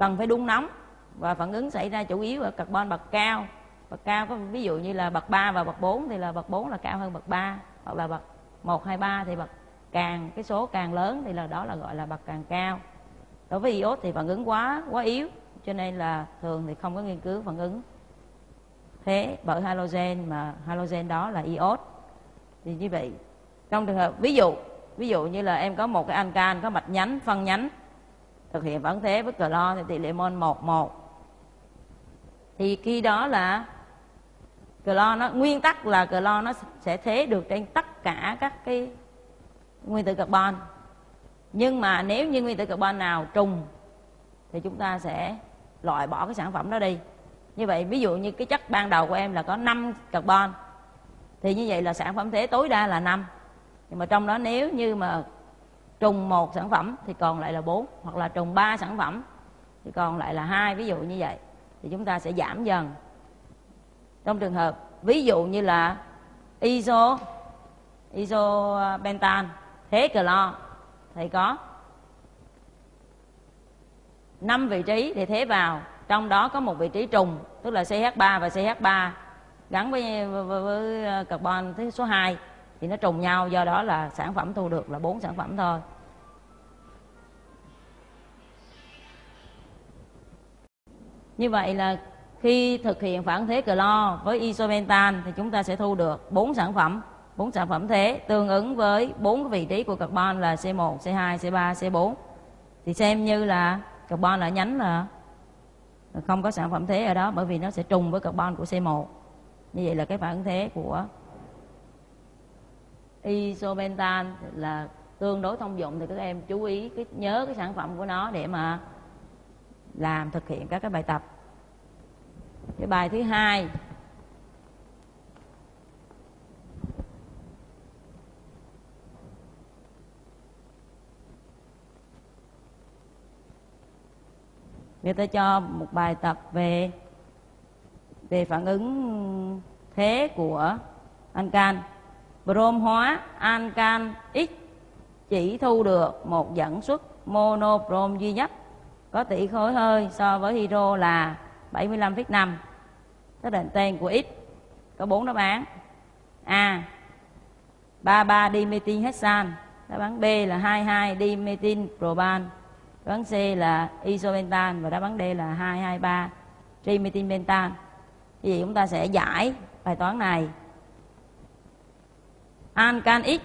cần phải đun nóng và phản ứng xảy ra chủ yếu ở carbon bậc cao. Bậc cao có ví dụ như là bậc 3 và bậc 4 thì là bậc 4 là cao hơn bậc 3 hoặc là bậc 1 2 3 thì bậc càng, cái số càng lớn thì là đó là gọi là bậc càng cao. Đối với iốt thì phản ứng quá quá yếu, cho nên là thường thì không có nghiên cứu phản ứng. Thế bởi halogen mà, halogen đó là iốt. Thì như vậy, trong trường hợp, ví dụ ví dụ như là em có một cái ancan có mạch nhánh, phân nhánh thực hiện phản thế với cờ lo thì tỷ lệ mol 1 1 thì khi đó là cờ lo nó, nguyên tắc là cờ lo nó sẽ thế được trên tất cả các cái nguyên tử carbon. Nhưng mà nếu như nguyên tử carbon nào trùng, thì chúng ta sẽ loại bỏ cái sản phẩm đó đi. Như vậy, ví dụ như cái chất ban đầu của em là có 5 carbon, thì như vậy là sản phẩm thế tối đa là 5 nhưng mà trong đó nếu như mà trùng một sản phẩm thì còn lại là bốn hoặc là trùng ba sản phẩm thì còn lại là hai ví dụ như vậy thì chúng ta sẽ giảm dần. Trong trường hợp ví dụ như là iso isopentan thế clo thì có năm vị trí để thế vào trong đó có một vị trí trùng tức là CH3 và CH3 gắn với, với, với ờ, carbon thứ số 2 thì nó trùng nhau do đó là sản phẩm thu được là bốn sản phẩm thôi. Như vậy là khi thực hiện phản thế clo với isopentan thì chúng ta sẽ thu được bốn sản phẩm. Bốn sản phẩm thế tương ứng với bốn vị trí của carbon là C1, C2, C3, C4 thì xem như là carbon là nhánh là không có sản phẩm thế ở đó bởi vì nó sẽ trùng với carbon của C1 như vậy là cái phản thế của isobentan là tương đối thông dụng, thì các em chú ý, cái, nhớ cái sản phẩm của nó để mà làm thực hiện các cái bài tập. Cái bài thứ hai. Người ta cho một bài tập về về phản ứng thế của ancan brom hóa ancan x chỉ thu được một dẫn xuất monobrom duy nhất. Có tỷ khối hơi so với hydro là 75,5 xác định tên của x có bốn đáp án. A 33 dimethyl hexan đáp án b là 22 dimethyl propan đáp án c là isopentan và đáp án d là 223 trimetylpentan thì chúng ta sẽ giải bài toán này an can x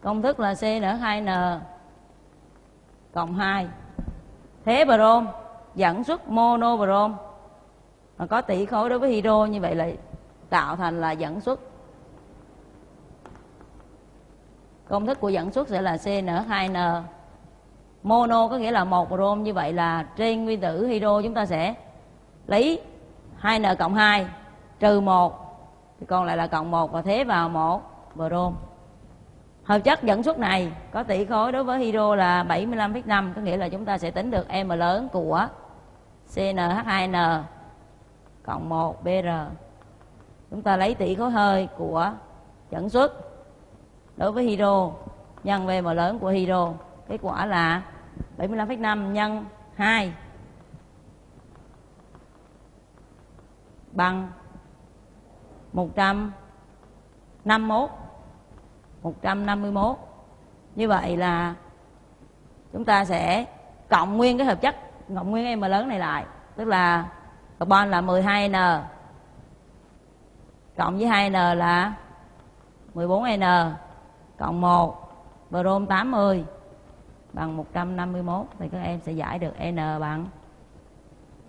công thức là C CN2N cộng 2 thế brom dẫn xuất mono brom mà có tỷ khối đối với hydro, như vậy là tạo thành là dẫn xuất. Công thức của dẫn xuất sẽ là CN2N mono có nghĩa là một brom như vậy là trên nguyên tử hydro chúng ta sẽ lấy 2n cộng 2 trừ 1 thì còn lại là cộng 1 và thế vào một brom hợp chất dẫn xuất này có tỷ khối đối với hydro là 75,5 có nghĩa là chúng ta sẽ tính được m lớn của CnH2n cộng 1 Br chúng ta lấy tỷ khối hơi của dẫn xuất đối với hydro nhân V m lớn của hydro. Kết quả là 75,5 nhân 2 bằng 151 151 như vậy là chúng ta sẽ cộng nguyên cái hợp chất, cộng nguyên M lớn này lại, tức là carbon là 12N cộng với 2N là 14N cộng 1 brom 80 bằng 151 thì các em sẽ giải được N bằng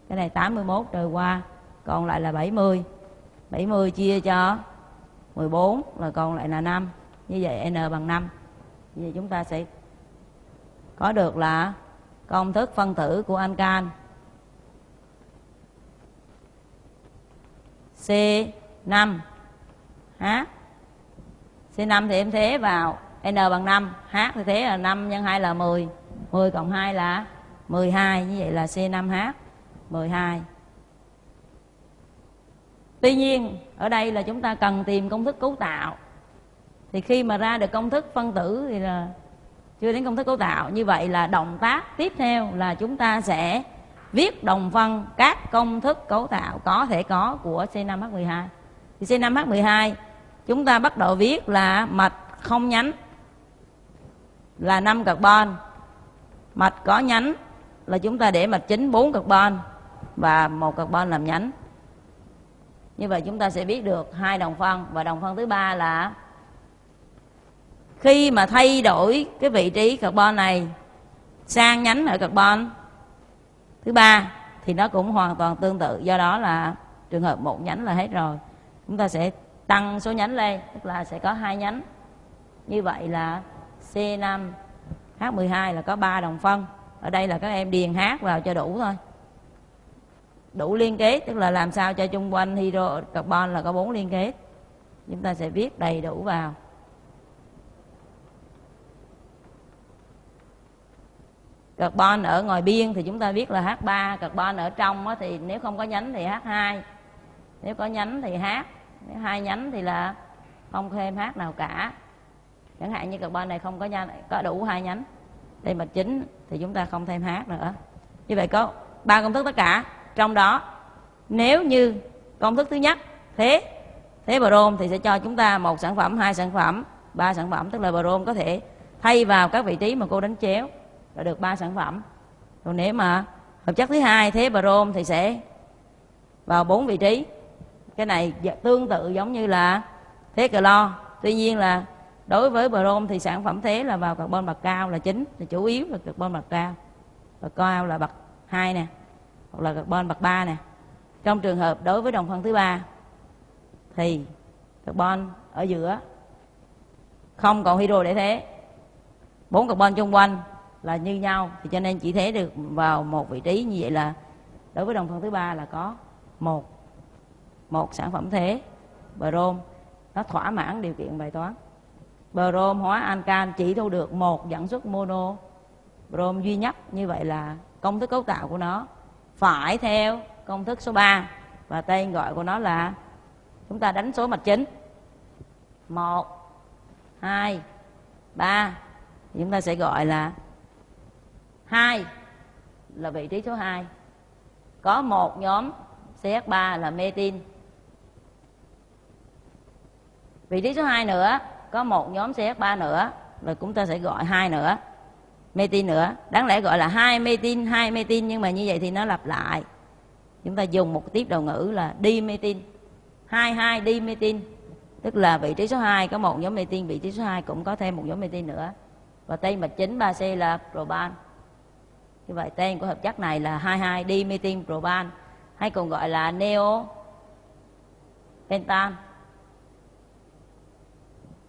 cái này 81 trừ qua còn lại là 70 70 chia cho 14 là còn lại là 5 như vậy n bằng 5 như vậy chúng ta sẽ có được là công thức phân tử của ancan C5 H. C5 thì em thế vào N bằng 5 H thì thế là 5 nhân 2 là 10 10 cộng 2 là 12 Như vậy là C5H 12 Tuy nhiên, ở đây là chúng ta cần tìm công thức cấu tạo. Thì khi mà ra được công thức phân tử thì là chưa đến công thức cấu tạo. Như vậy là động tác tiếp theo là chúng ta sẽ viết đồng phân các công thức cấu tạo có thể có của C5H12 thì C5H12 chúng ta bắt đầu viết là mạch không nhánh là 5 carbon. Mạch có nhánh là chúng ta để mạch chính 4 carbon và một carbon làm nhánh như vậy chúng ta sẽ biết được hai đồng phân. Và đồng phân thứ ba là khi mà thay đổi cái vị trí carbon này sang nhánh ở carbon thứ ba, thì nó cũng hoàn toàn tương tự. Do đó là trường hợp một nhánh là hết rồi. Chúng ta sẽ tăng số nhánh lên, tức là sẽ có hai nhánh. Như vậy là C5 H12 là có 3 đồng phân. Ở đây là các em điền H vào cho đủ thôi đủ liên kết, tức là làm sao cho chung quanh hydro, carbon là có bốn liên kết. Chúng ta sẽ viết đầy đủ vào. Carbon ở ngoài biên thì chúng ta viết là H3 carbon ở trong thì nếu không có nhánh thì H2 nếu có nhánh thì H, nếu hai nhánh thì là không thêm H nào cả. Chẳng hạn như carbon này không có nhánh, có đủ hai nhánh. Đây mạch chính thì chúng ta không thêm H nữa. Như vậy có ba công thức tất cả trong đó, nếu như công thức thứ nhất, thế thế brom thì sẽ cho chúng ta một sản phẩm, hai sản phẩm, ba sản phẩm, tức là brom có thể thay vào các vị trí mà cô đánh chéo là được ba sản phẩm. Còn nếu mà hợp chất thứ hai, thế brom thì sẽ vào bốn vị trí. Cái này dạ, tương tự giống như là thế clo tuy nhiên là đối với brom thì sản phẩm thế là vào carbon bậc cao là chính, là chủ yếu là carbon bậc cao. Bậc cao là bậc hai nè hoặc là carbon bậc ba nè. Trong trường hợp đối với đồng phân thứ ba, thì carbon ở giữa không còn hydro để thế. Bốn carbon xung quanh là như nhau, thì cho nên chỉ thế được vào một vị trí như vậy là đối với đồng phân thứ ba là có một một sản phẩm thế. Brom nó thỏa mãn điều kiện bài toán. Brom hóa ancan chỉ thu được một dẫn xuất mono. Brom duy nhất như vậy là công thức cấu tạo của nó phải theo công thức số 3 và tên gọi của nó là, chúng ta đánh số mặt chính. 1 2 3 chúng ta sẽ gọi là 2 là vị trí số 2 có một nhóm CH3 là metin. Vị trí số 2 nữa, có một nhóm CH3 nữa, rồi chúng ta sẽ gọi hai nữa metin nữa. Đáng lẽ gọi là hai metin hai metin, nhưng mà như vậy thì nó lặp lại. Chúng ta dùng một tiếp đầu ngữ là dimetin. Hai hai, dimetin. Tức là vị trí số 2 có một nhóm metin, vị trí số 2 cũng có thêm một nhóm metin nữa. Và tên mạch chính 3C là propan như vậy tên của hợp chất này là 22 dimetin propan hay còn gọi là neo pentan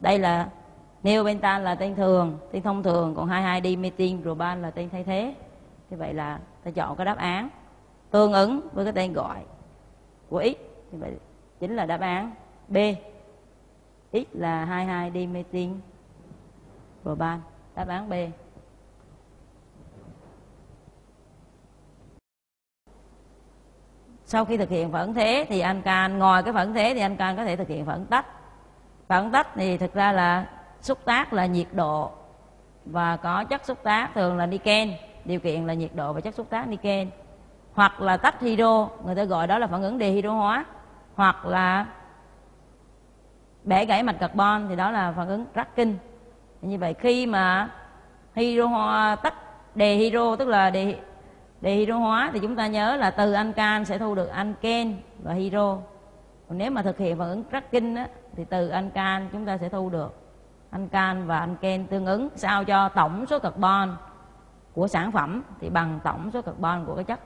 đây là neopentan là tên thường, tên thông thường, còn 22 dimethyl propan là tên thay thế. Như vậy là ta chọn cái đáp án tương ứng với cái tên gọi của x. Như vậy chính là đáp án B. X là 22 dimethyl propan đáp án B. Sau khi thực hiện phản thế thì anh can ngoài cái phản thế thì anh can có thể thực hiện phản tách. Phản tách thì thực ra là xúc tác là nhiệt độ và có chất xúc tác thường là niken điều kiện là nhiệt độ và chất xúc tác niken. Hoặc là tách hydro người ta gọi đó là phản ứng dehydro hóa hoặc là bẻ gãy mạch carbon thì đó là phản ứng cracking như vậy khi mà hydro hóa tách dehydro tức là đề dehydro hóa thì chúng ta nhớ là từ ancan sẽ thu được anken và hydro. Còn nếu mà thực hiện phản ứng cracking á, thì từ ancan chúng ta sẽ thu được anh can và anh ken tương ứng sao cho tổng số carbon của sản phẩm thì bằng tổng số carbon của cái chất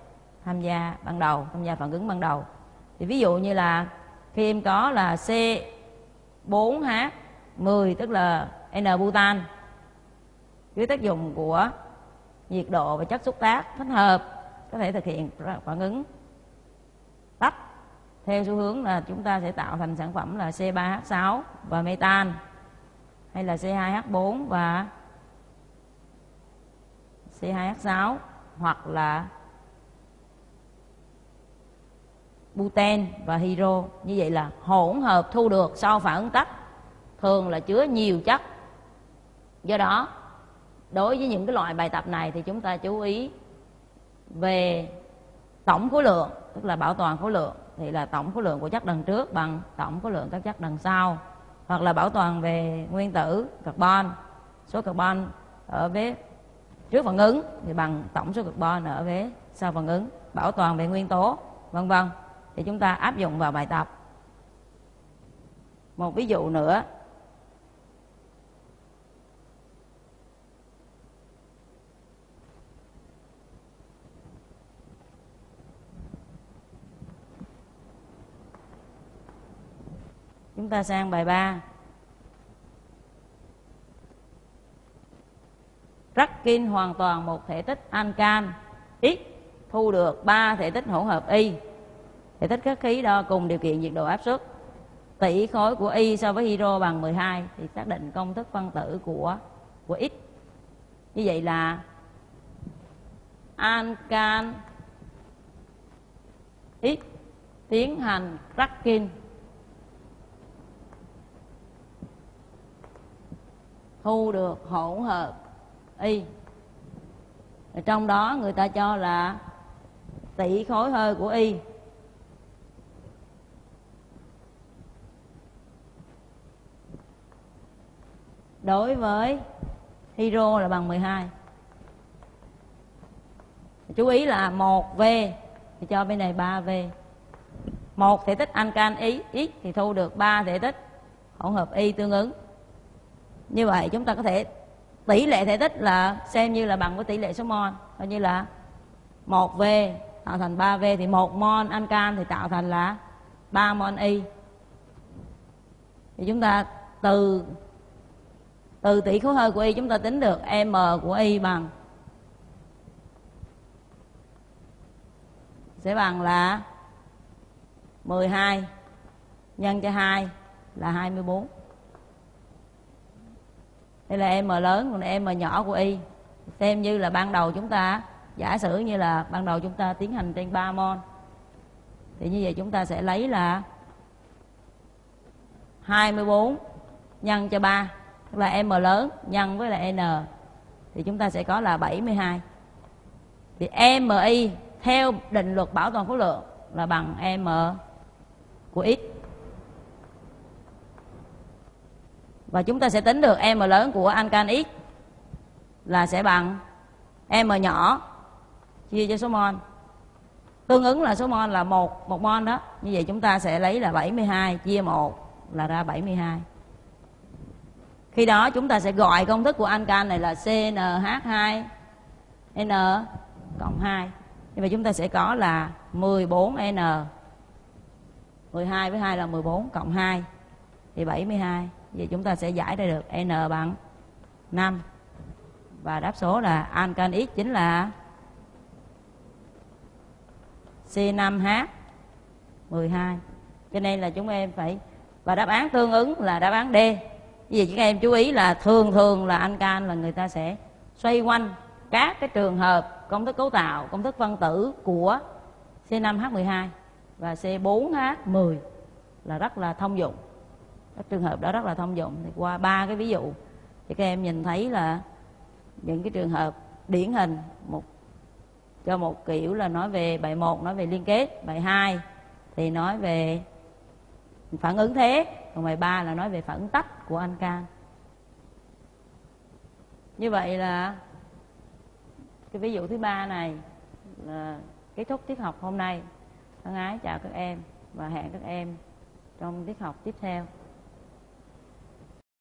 tham gia ban đầu, tham gia phản ứng ban đầu. Thì ví dụ như là khi em có là C4H10 tức là N-butan, dưới tác dụng của nhiệt độ và chất xúc tác thích hợp, có thể thực hiện phản ứng tách theo xu hướng là chúng ta sẽ tạo thành sản phẩm là C3H6 và metan hay là C2H4 và C2H6 hoặc là buten và hydro như vậy là hỗn hợp thu được sau phản ứng tách thường là chứa nhiều chất. Do đó, đối với những cái loại bài tập này thì chúng ta chú ý về tổng khối lượng, tức là bảo toàn khối lượng. Thì là tổng khối lượng của chất đằng trước bằng tổng khối lượng các chất đằng sau hoặc là bảo toàn về nguyên tử, carbon. Số carbon ở vế trước phản ứng thì bằng tổng số carbon ở vế sau phản ứng, bảo toàn về nguyên tố, vân vân. Thì chúng ta áp dụng vào bài tập. Một ví dụ nữa chúng ta sang bài 3 Rắc-kin hoàn toàn một thể tích ancan X thu được 3 thể tích hỗn hợp Y. Thể tích các khí đo cùng điều kiện nhiệt độ áp suất. Tỷ khối của Y so với hydro bằng 12 Thì xác định công thức phân tử của của X. Như vậy là Ancan X tiến hành Rắc-kin thu được hỗn hợp y. Trong đó người ta cho là tỷ khối hơi của y. Đối với hydro là bằng 12 chú ý là 1V thì cho bên này 3V một thể tích ancan y x thì thu được 3 thể tích hỗn hợp y tương ứng như vậy chúng ta có thể, tỷ lệ thể tích là xem như là bằng với tỷ lệ số mol coi như là 1V tạo thành 3V thì một mol ancan thì tạo thành là 3 mol y. Thì chúng ta từ từ tỷ khối hơi của y chúng ta tính được m của y bằng sẽ bằng là 12 nhân cho 2 là 24 đây là m lớn, còn m nhỏ của y. Xem như là ban đầu chúng ta, giả sử như là ban đầu chúng ta tiến hành trên 3 mol thì như vậy chúng ta sẽ lấy là 24 nhân cho 3 tức là m lớn nhân với là n, thì chúng ta sẽ có là 72 thì mi theo định luật bảo toàn khối lượng là bằng m của x. và chúng ta sẽ tính được m lớn của ancan x là sẽ bằng m nhỏ chia cho số mol. Tương ứng là số mol là một một mol đó. Như vậy chúng ta sẽ lấy là 72 chia 1 là ra 72 khi đó chúng ta sẽ gọi công thức của ancan này là CNH2 N cộng 2 như vậy chúng ta sẽ có là 14N 12 với 2 là 14 cộng 2 thì 72 Vậy chúng ta sẽ giải ra được n bằng 5 và đáp số là Ancan x chính là C5H 12 cho nên là chúng em phải, và đáp án tương ứng là đáp án D. Vì các em chú ý là thường thường là Ancan là người ta sẽ xoay quanh các cái trường hợp công thức cấu tạo, công thức phân tử của C5H12 và C4H10 là rất là thông dụng các trường hợp đó rất là thông dụng. Thì qua ba cái ví dụ, thì các em nhìn thấy là những cái trường hợp điển hình, một, cho một kiểu là nói về bài 1 nói về liên kết, bài 2 thì nói về phản ứng thế, còn bài 3 là nói về phản ứng tách của anh can như vậy là cái ví dụ thứ ba này là kết thúc tiết học hôm nay. Thân ái chào các em và hẹn các em trong tiết học tiếp theo.